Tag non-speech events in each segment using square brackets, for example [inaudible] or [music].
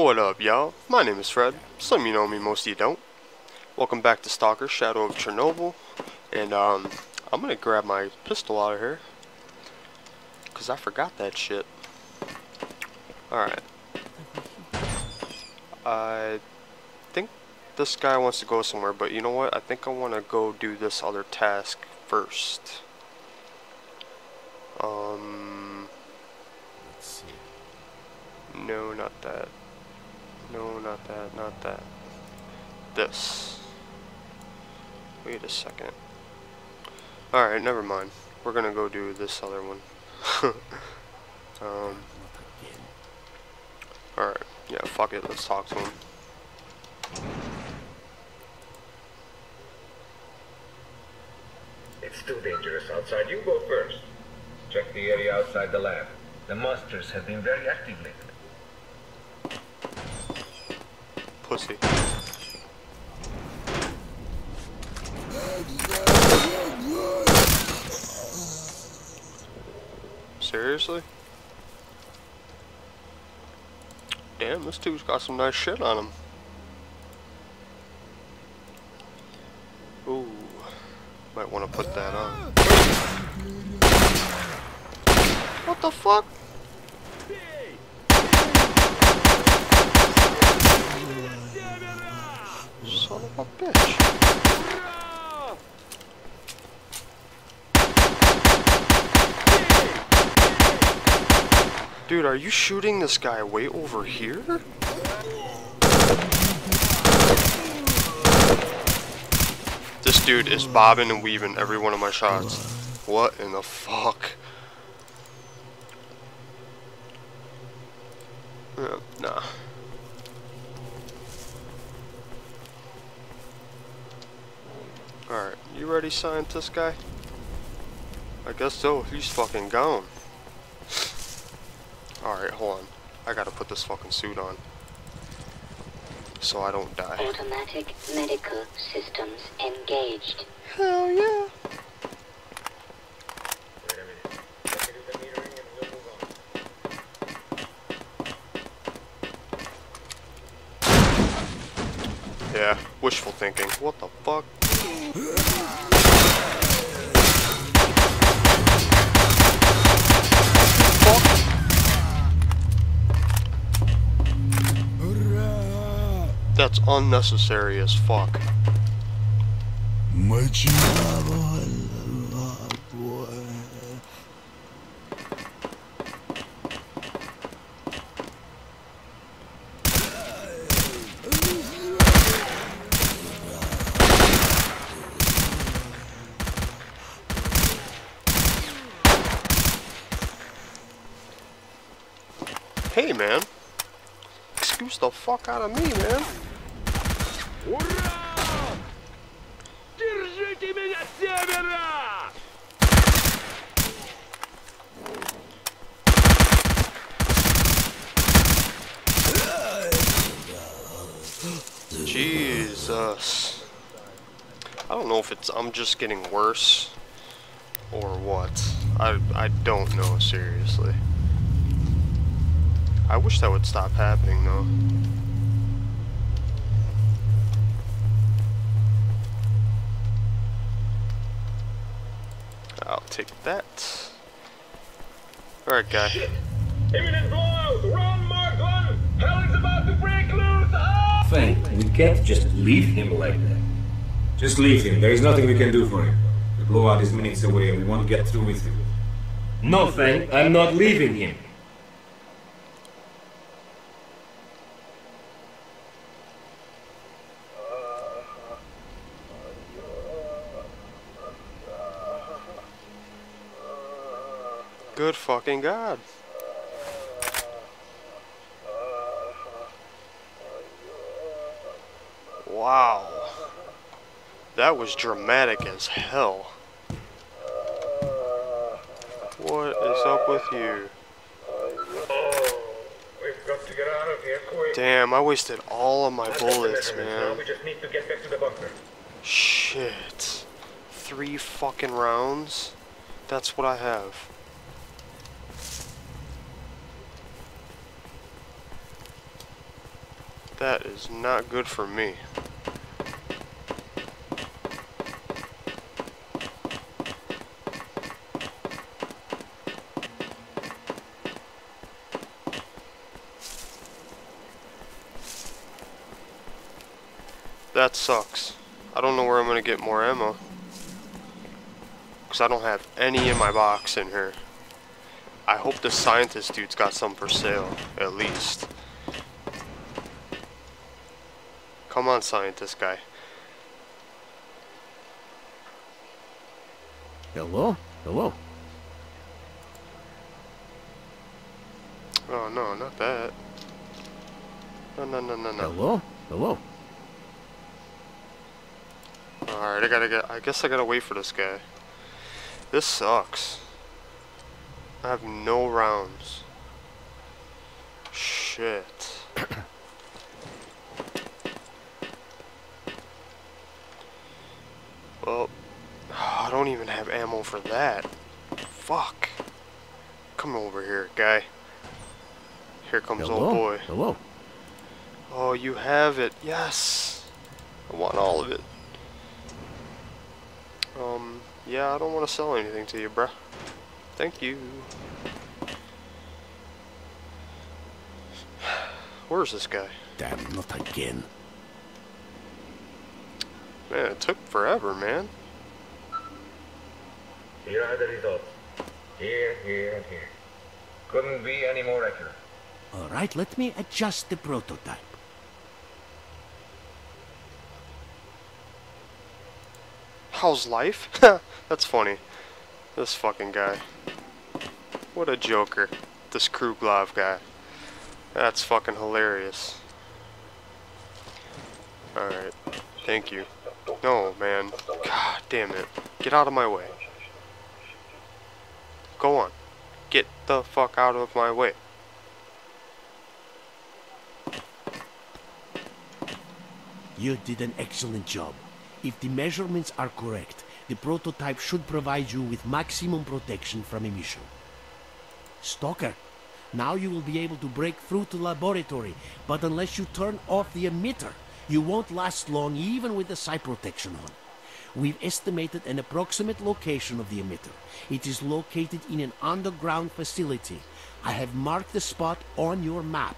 What up, y'all? My name is Fred. Some of you know me, most of you don't. Welcome back to Stalker Shadow of Chernobyl. And, um, I'm gonna grab my pistol out of here. Because I forgot that shit. Alright. I think this guy wants to go somewhere, but you know what? I think I want to go do this other task first. Um... Let's see. No, not that. No, not that, not that. This. Wait a second. Alright, never mind. We're gonna go do this other one. [laughs] um, alright. Yeah, fuck it. Let's talk to him. It's too dangerous outside. You go first. Check the area outside the lab. The monsters have been very active lately. Pussy. Seriously? Damn, this dude's got some nice shit on him. Ooh. Might want to put that on. What the fuck? A bitch. Dude, are you shooting this guy way over here? This dude is bobbing and weaving every one of my shots. What in the fuck? Uh, nah. Alright, you ready, scientist guy? I guess so, he's fucking gone. [sighs] Alright, hold on. I gotta put this fucking suit on. So I don't die. Automatic medical systems engaged. Hell yeah! Wait a minute. Let me do the metering and we'll move on. Yeah, wishful thinking. What the fuck? Fuck. That's unnecessary as fuck. Hey man. Excuse the fuck out of me, man. Ура! Держите меня с севера! Jesus. I don't know if it's I'm just getting worse or what. I I don't know seriously. I wish that would stop happening though. Take that. Alright guy. Shit! Imminent blowout! Run, Marked One! Hell is about to break loose! Ah! Frank, we can't just leave him like that. Just leave him. There is nothing we can do for him. The blowout is minutes away and we won't get through with him. No, Frank, I'm not leaving him. Good fucking god. Wow. That was dramatic as hell. What is up with you? Damn, I wasted all of my bullets, man. Shit. Three fucking rounds? That's what I have. That is not good for me. That sucks. I don't know where I'm gonna get more ammo. Because I don't have any in my box in here. I hope the scientist dude's got some for sale, at least. Come on, scientist guy. Hello? Hello? Oh no, not that. No, no, no, no, no. Hello? Hello? Alright, I gotta get. I guess I gotta wait for this guy. This sucks. I have no rounds. Shit. Well, I don't even have ammo for that. Fuck. Come over here, guy. Here comes Hello? old boy. Hello? Oh, you have it. Yes. I want all of it. Um, yeah, I don't want to sell anything to you, bruh. Thank you. [sighs] Where's this guy? Damn, not again. Man, it took forever, man. Here are the results. Here, here, and here. Couldn't be any more accurate. All right, let me adjust the prototype. How's life? [laughs] That's funny. This fucking guy. What a joker. This Kruglov guy. That's fucking hilarious. Alright. Thank you. No, man. God damn it. Get out of my way. Go on. Get the fuck out of my way. You did an excellent job. If the measurements are correct, the prototype should provide you with maximum protection from emission. Stalker, now you will be able to break through to the laboratory, but unless you turn off the emitter, you won't last long even with the psy protection on. We've estimated an approximate location of the emitter. It is located in an underground facility. I have marked the spot on your map.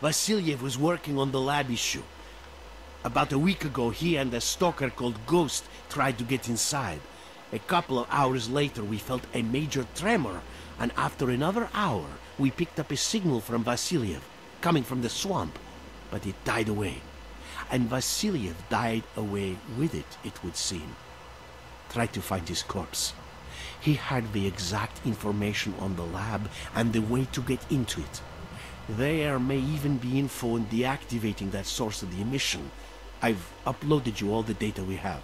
Vasiliev was working on the lab issue. About a week ago, he and a stalker called Ghost tried to get inside. A couple of hours later, we felt a major tremor, and after another hour, we picked up a signal from Vasiliev, coming from the swamp, but it died away. And Vasiliev died away with it, it would seem. Try to find his corpse. He had the exact information on the lab and the way to get into it. There may even be info on deactivating that source of the emission. I've uploaded you all the data we have.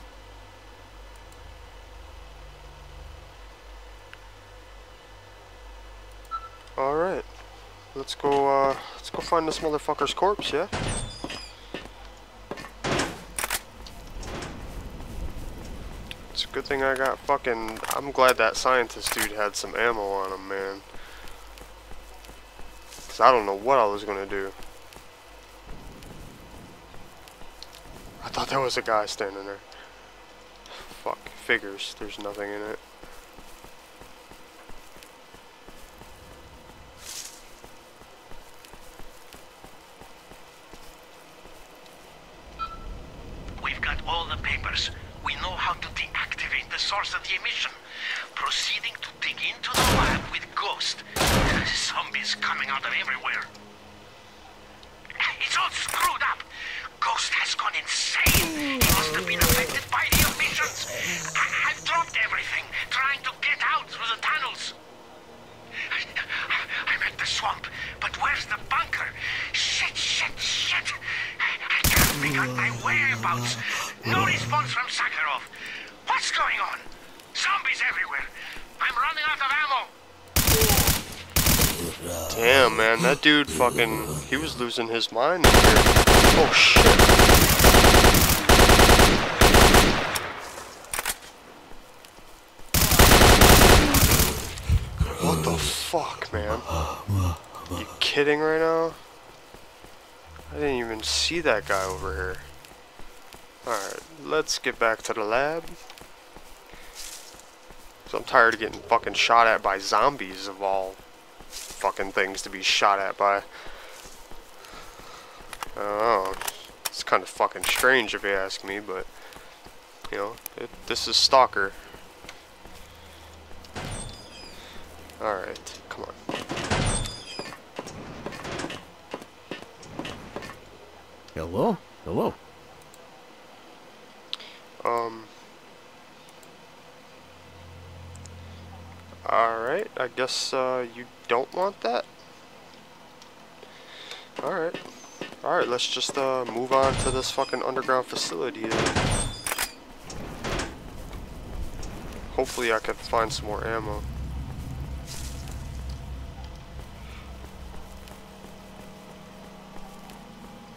Alright. Let's go, uh, let's go find this motherfucker's corpse, yeah? It's a good thing I got fucking... I'm glad that scientist dude had some ammo on him, man. Because I don't know what I was going to do. I thought there was a guy standing there. Fuck. Figures. There's nothing in it. We've got papers. We know how to deactivate the source of the emission. Proceeding to dig into the lab with Ghost. Zombies coming out of everywhere. It's all screwed up. Ghost has gone insane. He must have been affected by the emissions. I- I've dropped everything, trying to get out through the tunnels. I- I'm at the swamp, but where's the bunker? Shit, shit, shit. I can't figure out my whereabouts. No response from Sakharov. What's going on? Zombies everywhere. I'm running out of ammo. Damn, man, that dude fucking, he was losing his mind. Here. Oh shit. What the fuck, man? You kidding right now? I didn't even see that guy over here. Alright, let's get back to the lab. So I'm tired of getting fucking shot at by zombies of all fucking things to be shot at by. Oh, it's kind of fucking strange if you ask me, but you know, it, this is Stalker. Alright, come on. Hello? Hello? Um. Alright, I guess uh, you don't want that? Alright. Alright, let's just uh, move on to this fucking underground facility. Hopefully I can find some more ammo.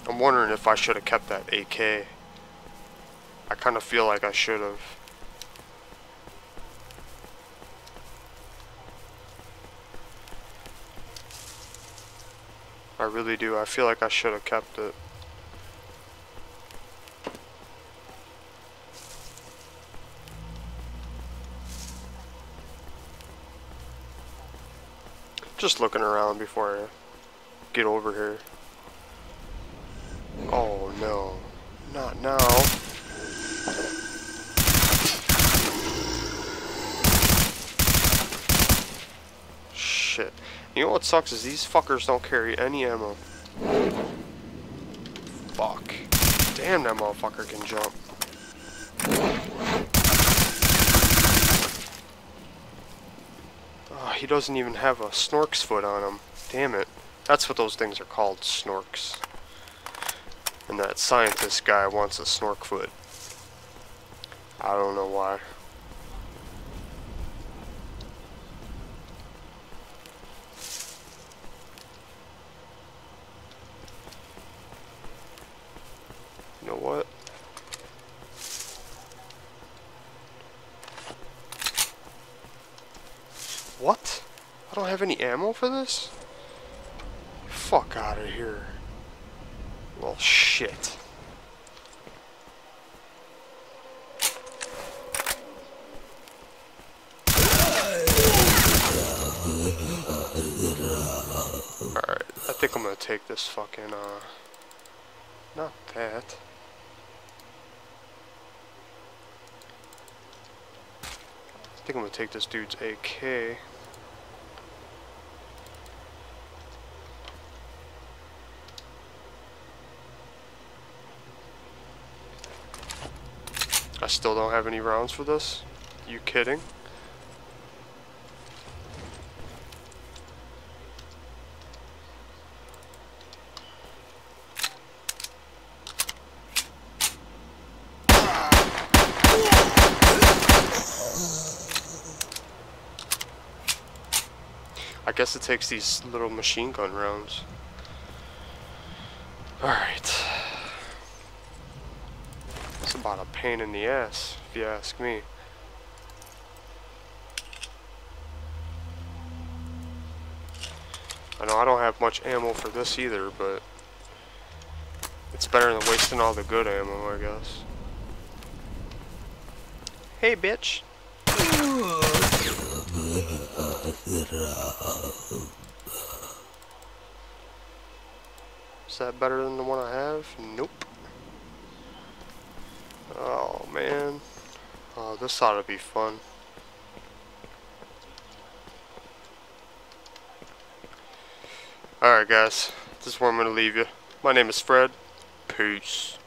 I'm wondering if I should have kept that AK. Kind of feel like I should have. I really do. I feel like I should have kept it. Just looking around before I get over here. Oh no. Not now. Shit. You know what sucks is these fuckers don't carry any ammo. Fuck. Damn, that motherfucker can jump. Oh, he doesn't even have a snork's foot on him. Damn it. That's what those things are called, snorks. And that scientist guy wants a snork foot. I don't know why. You know what? What? I don't have any ammo for this? Fuck out of here. Well, shit. Alright, I think I'm gonna take this fucking, uh... Not that. I think I'm gonna take this dude's AK. I still don't have any rounds for this? You kidding? I guess it takes these little machine gun rounds. Alright. About a pain in the ass, if you ask me. I know I don't have much ammo for this either, but it's better than wasting all the good ammo, I guess. Hey, bitch. Is that better than the one I have? Nope. Oh man. Oh, this ought to be fun. Alright guys, this is where I'm going to leave you. My name is Fred. Peace.